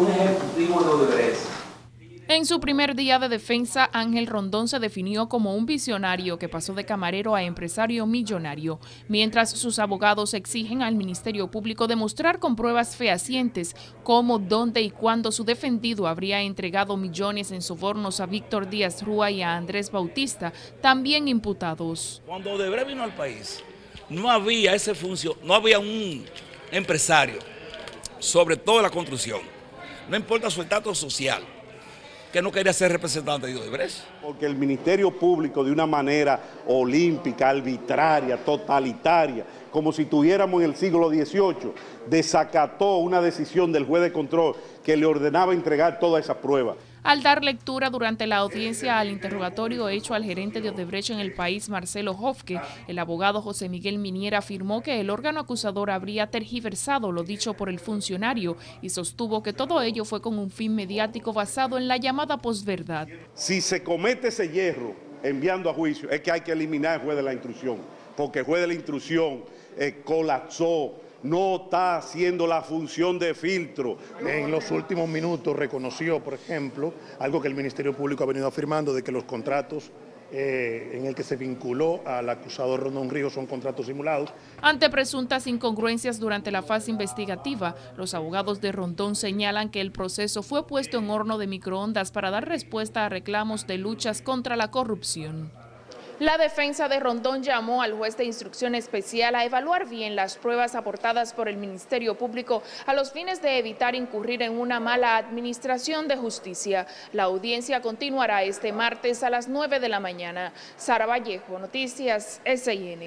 un ejecutivo de Odebrecht en su primer día de defensa, Ángel Rondón se definió como un visionario que pasó de camarero a empresario millonario, mientras sus abogados exigen al Ministerio Público demostrar con pruebas fehacientes cómo, dónde y cuándo su defendido habría entregado millones en sobornos a Víctor Díaz Rúa y a Andrés Bautista, también imputados. Cuando Odebrecht vino al país, no había ese función, no había un empresario sobre toda la construcción, no importa su estatus social, que no quería ser representante de Odebrecht. Porque el Ministerio Público de una manera olímpica, arbitraria, totalitaria, como si tuviéramos en el siglo XVIII, desacató una decisión del juez de control que le ordenaba entregar todas esas pruebas. Al dar lectura durante la audiencia al interrogatorio hecho al gerente de Odebrecht en el país, Marcelo Hofke, el abogado José Miguel Miniera afirmó que el órgano acusador habría tergiversado lo dicho por el funcionario y sostuvo que todo ello fue con un fin mediático basado en la llamada posverdad. Si se comete ese hierro enviando a juicio, es que hay que eliminar al juez de la instrucción, porque el juez de la instrucción eh, colapsó, no está haciendo la función de filtro. En los últimos minutos reconoció, por ejemplo, algo que el Ministerio Público ha venido afirmando, de que los contratos eh, en el que se vinculó al acusador Rondón Ríos son contratos simulados. Ante presuntas incongruencias durante la fase investigativa, los abogados de Rondón señalan que el proceso fue puesto en horno de microondas para dar respuesta a reclamos de luchas contra la corrupción. La defensa de Rondón llamó al juez de instrucción especial a evaluar bien las pruebas aportadas por el Ministerio Público a los fines de evitar incurrir en una mala administración de justicia. La audiencia continuará este martes a las 9 de la mañana. Sara Vallejo, Noticias SIN.